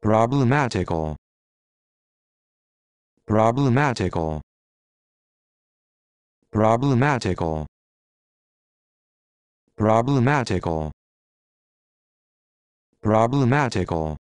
problematical. Problematical. Problematical. Problematical. Problematical.